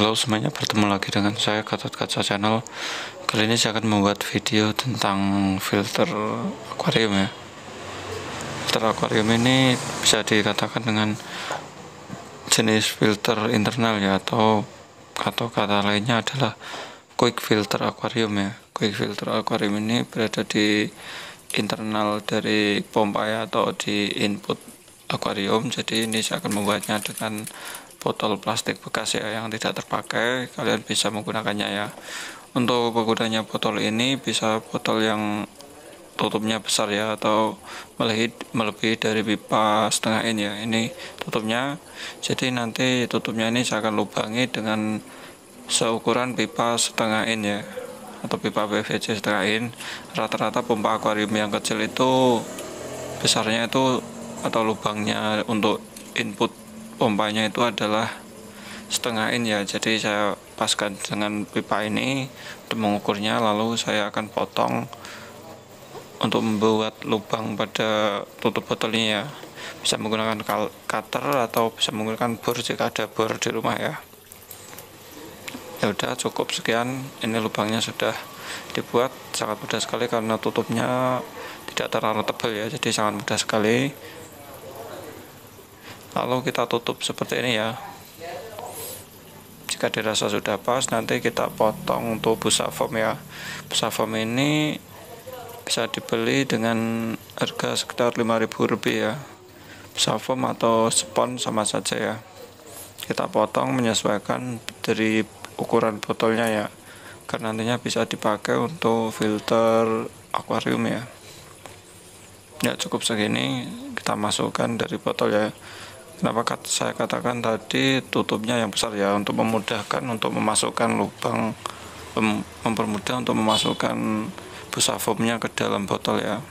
Halo semuanya, bertemu lagi dengan saya Gatot Kaca Channel. Kali ini saya akan membuat video tentang filter akuarium ya. Filter akuarium ini bisa dikatakan dengan jenis filter internal ya Atau atau kata lainnya adalah quick filter akuarium ya. Quick filter akuarium ini berada di internal dari pompa ya atau di input akuarium. Jadi ini saya akan membuatnya dengan botol plastik bekas ya yang tidak terpakai. Kalian bisa menggunakannya ya. Untuk penggunanya botol ini bisa botol yang tutupnya besar ya atau melebihi, melebihi dari pipa setengah in ya. Ini tutupnya. Jadi nanti tutupnya ini saya akan lubangi dengan seukuran pipa setengah in ya atau pipa PVC setengah in. Rata-rata pompa akuarium yang kecil itu besarnya itu atau lubangnya untuk input pompanya itu adalah setengah in ya. Jadi saya paskan dengan pipa ini untuk mengukurnya lalu saya akan potong untuk membuat lubang pada tutup botolnya ya. Bisa menggunakan cutter atau bisa menggunakan bor jika ada bor di rumah ya. Ya udah cukup sekian. Ini lubangnya sudah dibuat. Sangat mudah sekali karena tutupnya tidak terlalu tebal ya. Jadi sangat mudah sekali lalu kita tutup seperti ini ya. Jika dirasa sudah pas nanti kita potong untuk busa foam ya. Busa foam ini bisa dibeli dengan harga sekitar 5000 rupiah ya. Busa foam atau spon sama saja ya. Kita potong menyesuaikan dari ukuran botolnya ya. Karena nantinya bisa dipakai untuk filter akuarium ya. Ya cukup segini kita masukkan dari botol ya Kenapa saya katakan tadi tutupnya yang besar ya untuk memudahkan untuk memasukkan lubang mempermudah untuk memasukkan busa foamnya ke dalam botol ya.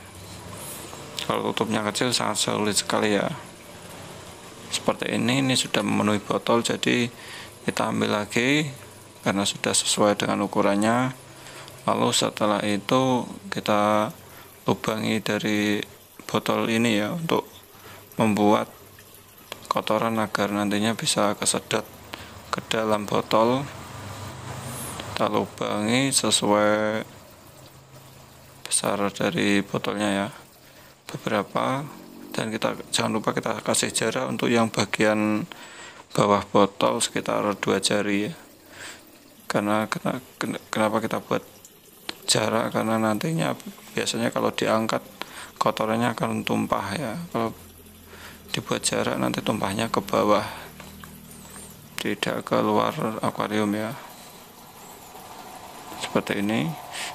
Kalau tutupnya kecil sangat sulit sekali ya. Seperti ini ini sudah memenuhi botol jadi kita ambil lagi karena sudah sesuai dengan ukurannya. Lalu setelah itu kita lubangi dari botol ini ya untuk membuat kotoran agar nantinya bisa kesedot ke dalam botol. Kita lubangi sesuai besar dari botolnya ya. Beberapa. Dan kita jangan lupa kita kasih jarak untuk yang bagian bawah botol sekitar dua jari ya. Karena kenapa kita buat jarak? Karena nantinya biasanya kalau diangkat kotorannya akan tumpah ya. Kalau dibuat jarak nanti tumpahnya ke bawah. Tidak ke luar akuarium ya. Seperti ini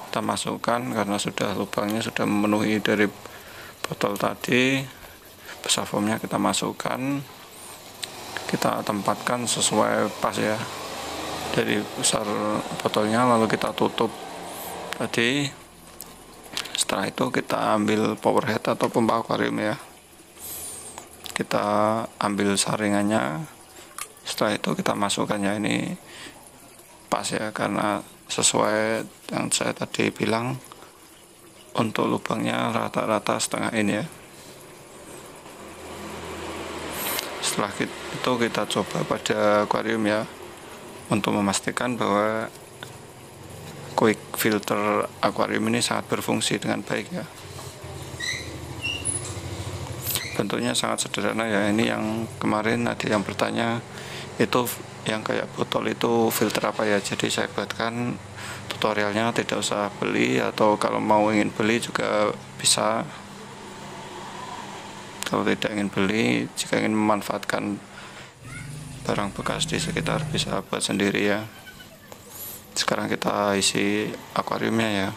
kita masukkan karena sudah lubangnya sudah memenuhi dari botol tadi. Besar kita masukkan. Kita tempatkan sesuai pas ya. Dari besar botolnya lalu kita tutup. Tadi setelah itu kita ambil power head atau pompa akuarium ya kita ambil saringannya. Setelah itu kita masukkan ya ini pas ya karena sesuai yang saya tadi bilang untuk lubangnya rata-rata setengah ini ya. Setelah itu kita coba pada akuarium ya untuk memastikan bahwa quick filter akuarium ini sangat berfungsi dengan baik ya bentuknya sangat sederhana ya. Ini yang kemarin ada yang bertanya itu yang kayak botol itu filter apa ya? Jadi saya buatkan tutorialnya tidak usah beli atau kalau mau ingin beli juga bisa. Kalau tidak ingin beli jika ingin memanfaatkan barang bekas di sekitar bisa buat sendiri ya. Sekarang kita isi akuariumnya ya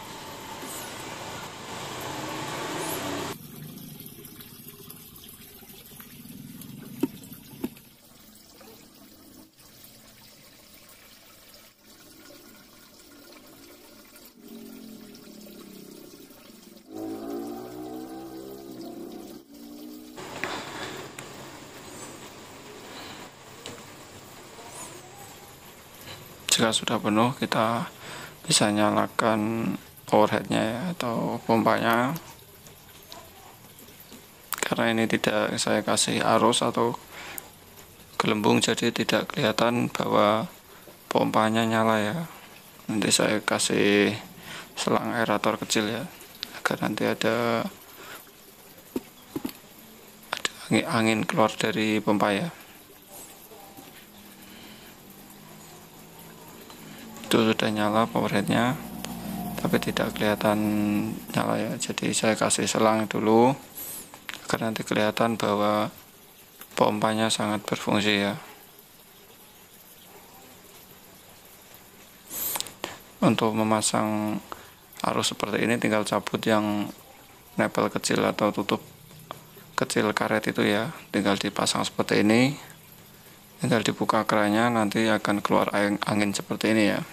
jika sudah penuh kita bisa nyalakan overheadnya ya atau pompanya. Karena ini tidak saya kasih arus atau gelembung jadi tidak kelihatan bahwa pompanya nyala ya. Nanti saya kasih selang aerator kecil ya agar nanti ada ada angin, keluar dari pompa ya itu sudah nyala powerheadnya tapi tidak kelihatan nyala ya. Jadi saya kasih selang dulu agar nanti kelihatan bahwa pompanya sangat berfungsi ya. Untuk memasang arus seperti ini tinggal cabut yang nepel kecil atau tutup kecil karet itu ya. Tinggal dipasang seperti ini tinggal dibuka kerannya nanti akan keluar angin seperti ini ya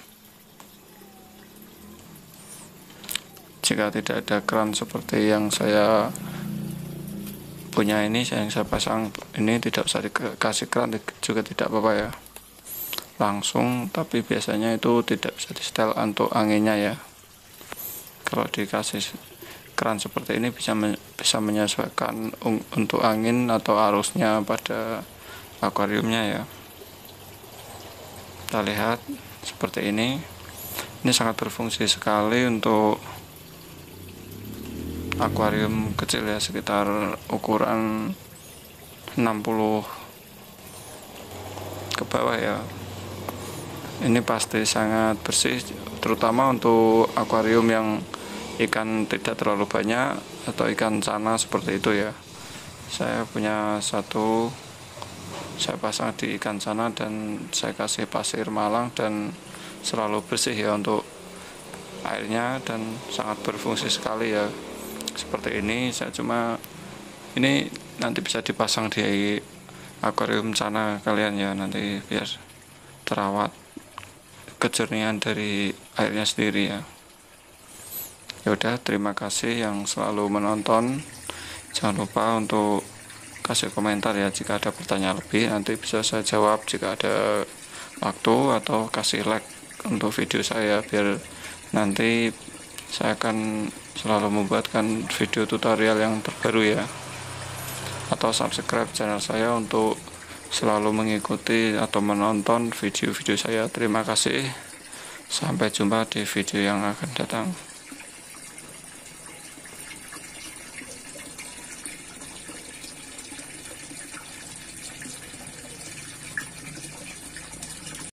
jika tidak ada keran seperti yang saya punya ini yang saya pasang ini tidak usah dikasih keran juga tidak apa-apa ya. Langsung tapi biasanya itu tidak bisa di setel untuk anginnya ya. Kalau dikasih keran seperti ini bisa men bisa menyesuaikan untuk angin atau arusnya pada akuariumnya ya. Kita lihat seperti ini. Ini sangat berfungsi sekali untuk akuarium kecil ya sekitar ukuran 60 ke bawah ya. Ini pasti sangat bersih terutama untuk akuarium yang ikan tidak terlalu banyak atau ikan sana seperti itu ya. Saya punya satu saya pasang di ikan sana dan saya kasih pasir malang dan selalu bersih ya untuk airnya dan sangat berfungsi sekali ya seperti ini saya cuma ini nanti bisa dipasang di akuarium sana kalian ya nanti biar terawat kejernihan dari airnya sendiri ya. Ya udah terima kasih yang selalu menonton. Jangan lupa untuk kasih komentar ya jika ada pertanyaan lebih nanti bisa saya jawab jika ada waktu atau kasih like untuk video saya biar nanti saya akan selalu membuatkan video tutorial yang terbaru ya atau subscribe channel saya untuk selalu mengikuti atau menonton video-video saya. Terima kasih. Sampai jumpa di video yang akan datang.